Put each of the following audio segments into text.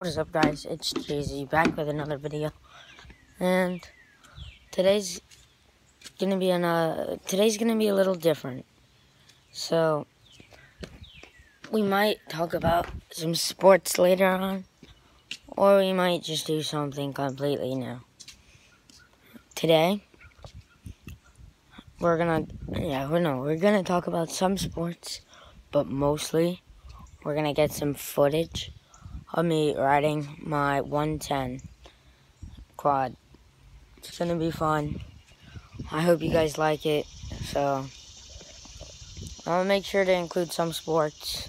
What is up guys, it's Jay-Z back with another video, and today's gonna be an, uh, today's gonna be a little different, so, we might talk about some sports later on, or we might just do something completely new. Today, we're gonna, yeah, we know, we're gonna talk about some sports, but mostly, we're gonna get some footage of me riding my 110 quad. It's gonna be fun. I hope you guys like it. So I'll make sure to include some sports.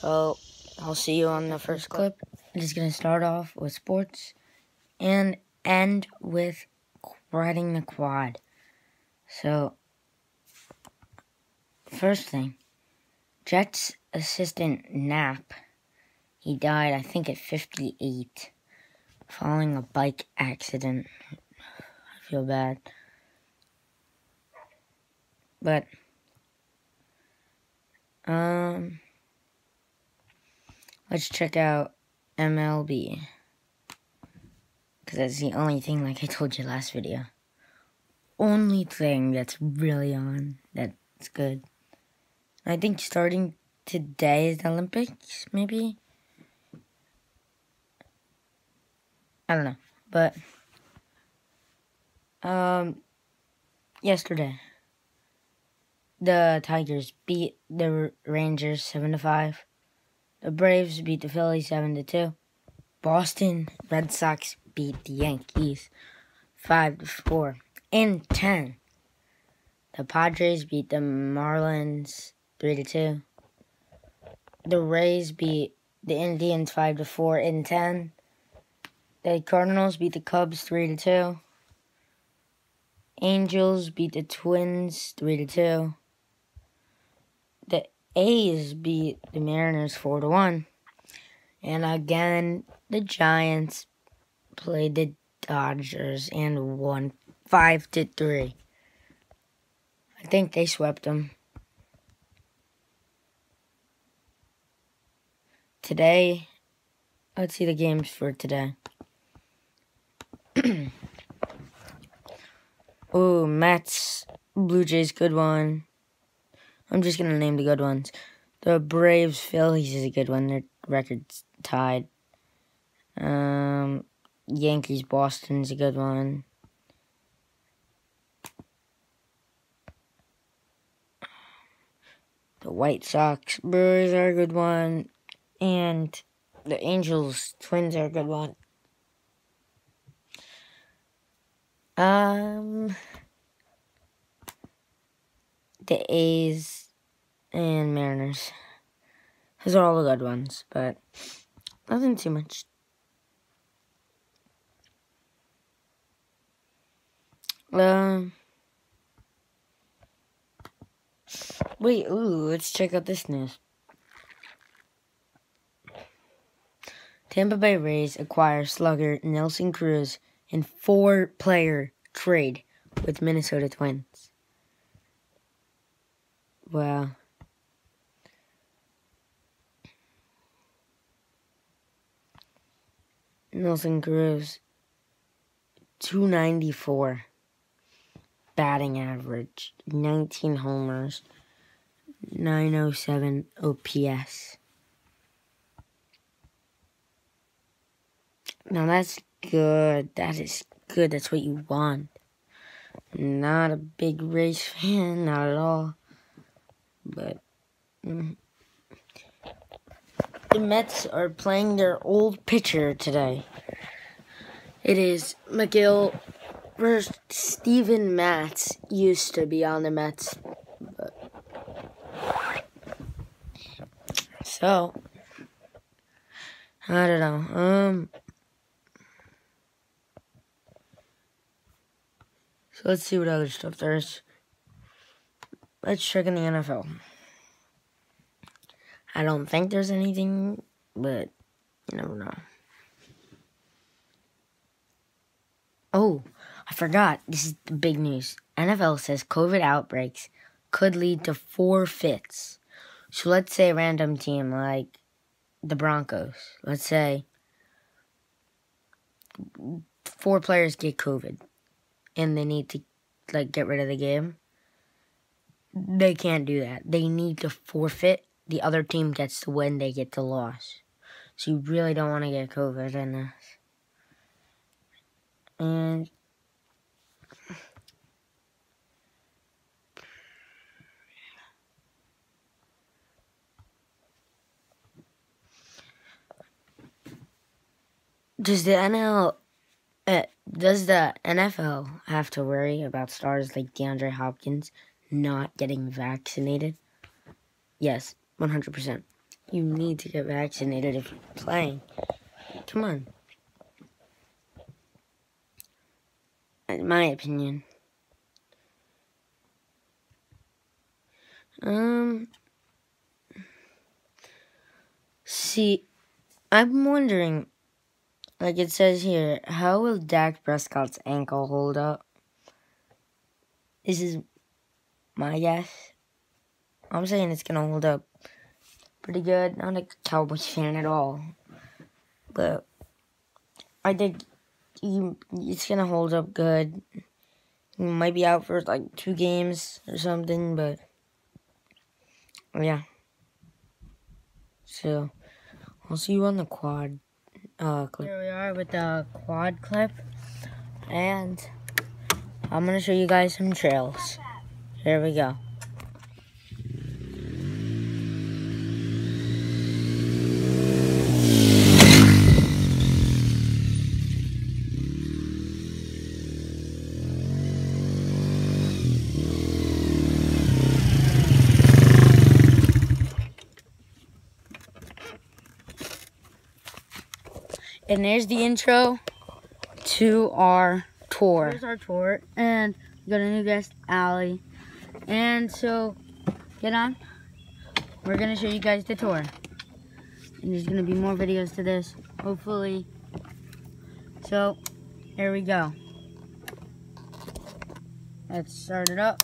So I'll see you on the first clip. I'm just gonna start off with sports and end with riding the quad. So first thing, Jets assistant Knapp he died, I think, at 58 following a bike accident. I feel bad. But, um, let's check out MLB. Because that's the only thing, like I told you last video. Only thing that's really on that's good. I think starting today is the Olympics, maybe? I don't know. But um yesterday the Tigers beat the Rangers 7 to 5. The Braves beat the Phillies 7 to 2. Boston Red Sox beat the Yankees 5 to 4 in 10. The Padres beat the Marlins 3 to 2. The Rays beat the Indians 5 to 4 in 10. The Cardinals beat the Cubs 3 to 2. Angels beat the Twins 3 to 2. The A's beat the Mariners 4 to 1. And again, the Giants played the Dodgers and won 5 to 3. I think they swept them. Today, let's see the games for today. oh, Mets, Blue Jays, good one. I'm just going to name the good ones. The Braves, Phillies is a good one. Their record's tied. Um, Yankees, Boston's a good one. The White Sox, Brewers are a good one. And the Angels, Twins are a good one. Um, the A's and Mariners. Those are all the good ones, but nothing too much. Um. Wait, ooh, let's check out this news. Tampa Bay Rays acquire slugger Nelson Cruz in four player trade with Minnesota Twins. Wow. Nelson Cruz, 294 batting average, 19 homers, 907 OPS. Now that's good. That is good. That's what you want. Not a big race fan, not at all. But mm, the Mets are playing their old pitcher today. It is Megill versus Steven Matz. Used to be on the Mets. But so I don't know. Um let's see what other stuff there is. Let's check in the NFL. I don't think there's anything, but you never know. Oh, I forgot. This is the big news. NFL says COVID outbreaks could lead to forfeits. So let's say a random team like the Broncos. Let's say four players get COVID and they need to like get rid of the game. They can't do that. They need to forfeit. The other team gets to win, they get to lose. So you really don't want to get COVID in this. And does the NL uh, does the NFL have to worry about stars like DeAndre Hopkins not getting vaccinated? Yes, 100%. You need to get vaccinated if you're playing. Come on. In my opinion. Um. See, I'm wondering like it says here, how will Dak Prescott's ankle hold up? This is my guess. I'm saying it's gonna hold up pretty good. Not a Cowboys fan at all, but I think he, it's gonna hold up good. He might be out for like two games or something, but yeah. So I'll see you on the quad uh, clip. Here we are with the quad clip. And I'm going to show you guys some trails. Here we go. And there's the intro to our tour. Here's our tour. And we got a new guest, Allie. And so, get on. We're going to show you guys the tour. And there's going to be more videos to this, hopefully. So, here we go. Let's start it up.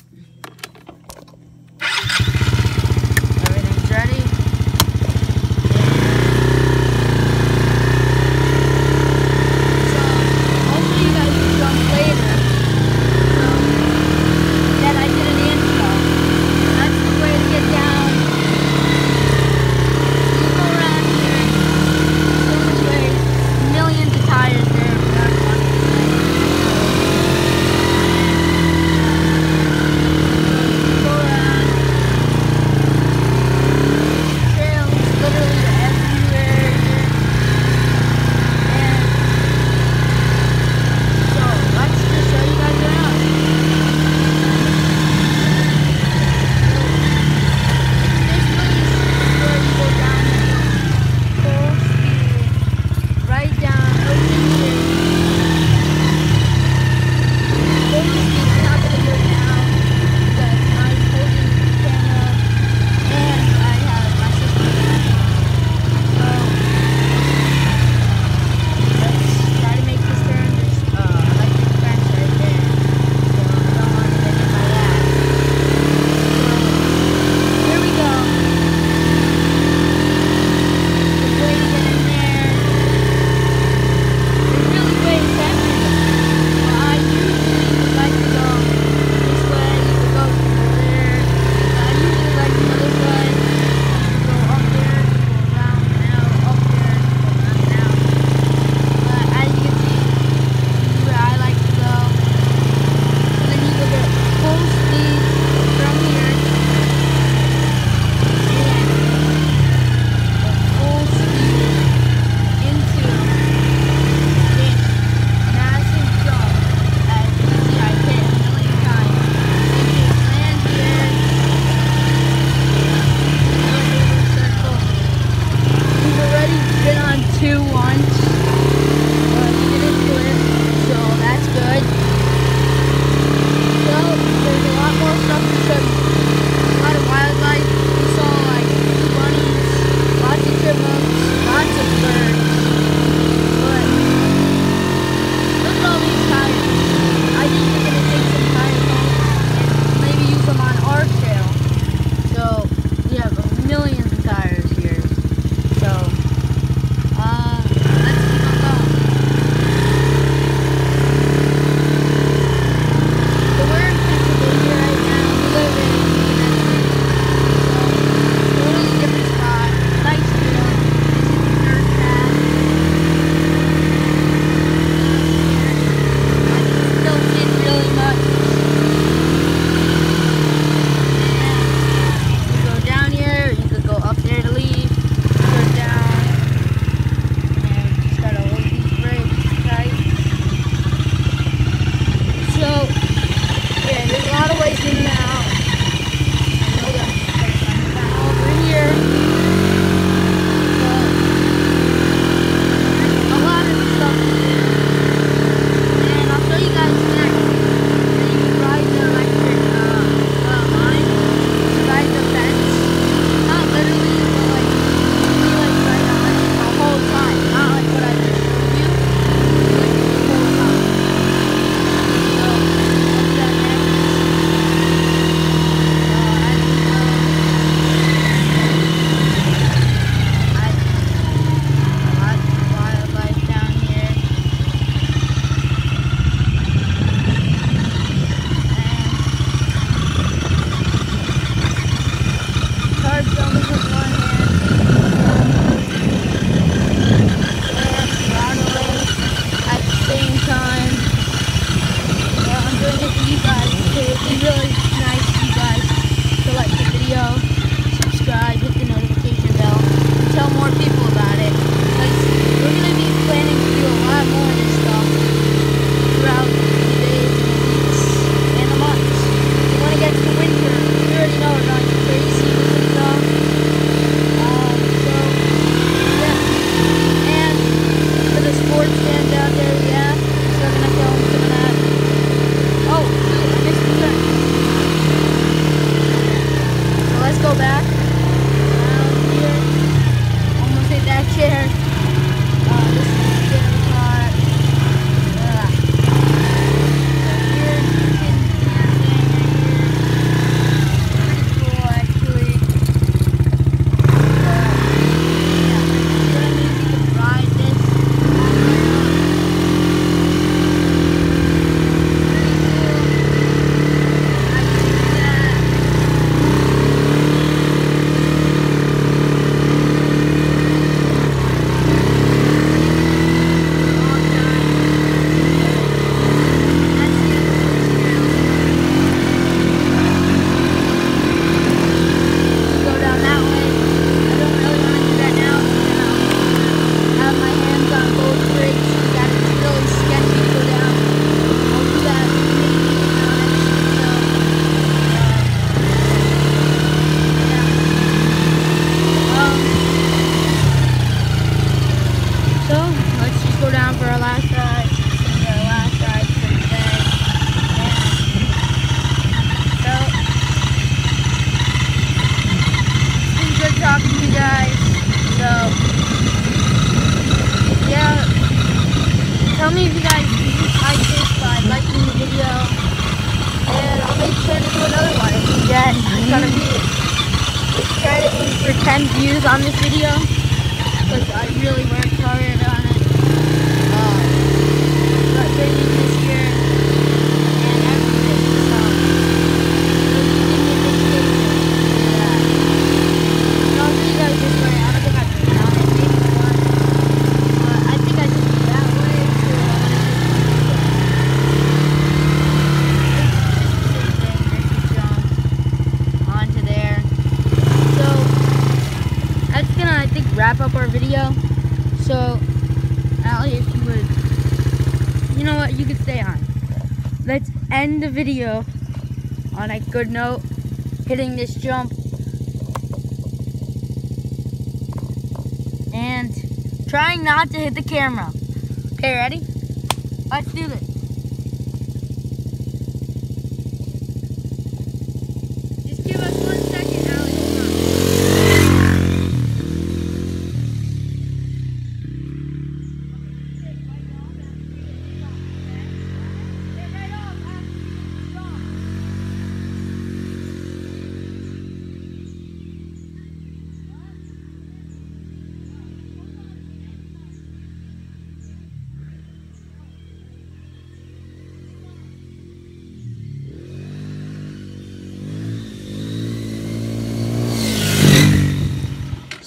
you guys. Tell me if you guys like this by liking the video. And I'll make sure to do another one if we get a ton of. Try to aim for 10 views on this video. Because I really worked hard on it. Uh, got training this year. And everything. So, just give me a big favor. Yeah. And I'll show you guys this way. I don't think I've done it. Maybe once. But I think I just did that way. So I want to onto there. So that's gonna, I think, wrap up our video. So, Allie, if you would, you know what, you could stay on. Let's end the video on a good note, hitting this jump. And trying not to hit the camera. Okay, ready? Let's do this. Just give us one second, Allie. Hold on.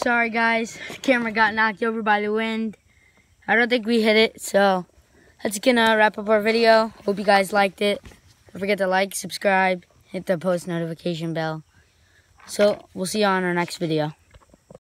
Sorry, guys. The camera got knocked over by the wind. I don't think we hit it, so that's gonna wrap up our video. Hope you guys liked it. Don't forget to like, subscribe, hit the post notification bell. So we'll see you on our next video.